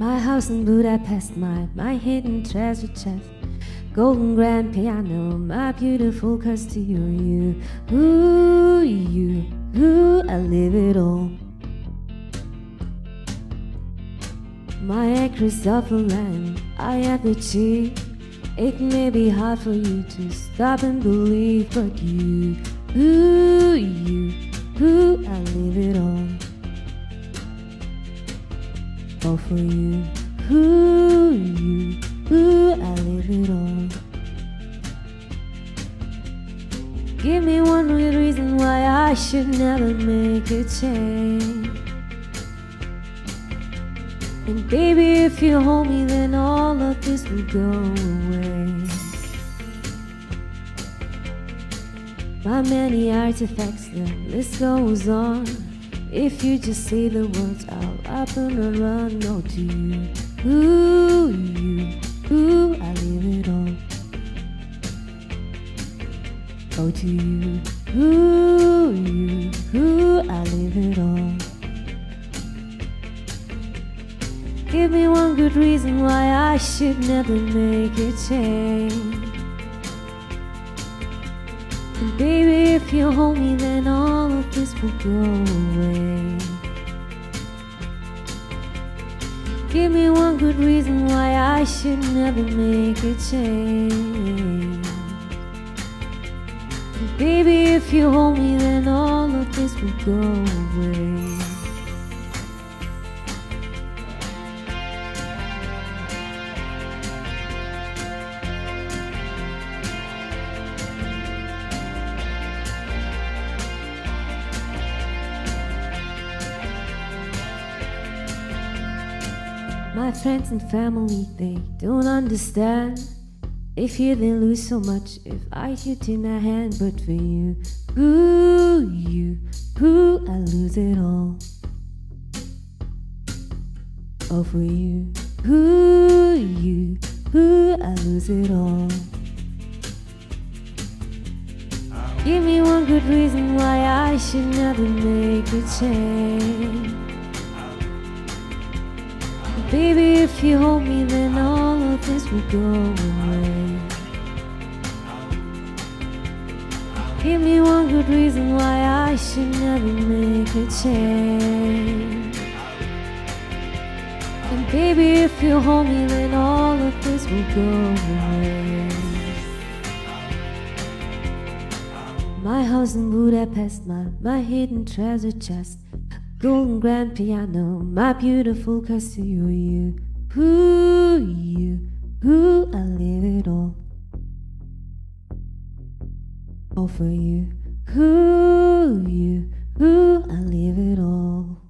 My house in Budapest, my, my hidden treasure chest. Golden grand piano, my beautiful cause to you, you, ooh, you, I live it all. My Christopher land, I have key. It may be hard for you to stop and believe, but you, ooh, you, Give me one good reason why I should never make a change. And baby, if you hold me, then all of this will go away. My many artifacts, the list goes on. If you just say the words, I'll up and run. No to you, ooh, you, ooh, I leave it all. Oh, to you, ooh, you, ooh, I leave it all. Give me one good reason why I should never make a change. And baby, if you hold me, then all of this will go away. Give me one good reason why I should never make a change. Baby, if you hold me, then all of this will go away. My friends and family, they don't understand. They fear they lose so much if I shoot in my hand. But for you, ooh, you, ooh, I lose it all. Oh, for you, ooh, you, ooh, I lose it all. Give me one good reason why I should never make a change. Baby, if you hold me, then all of this will go away. Give me one good reason why I should never make a change. And baby, if you hold me, then all of this will go away. My house in Budapest, my, my hidden treasure chest. Golden grand piano, my beautiful you, you, who you, who I live it all. All for you, who you, who I live it all.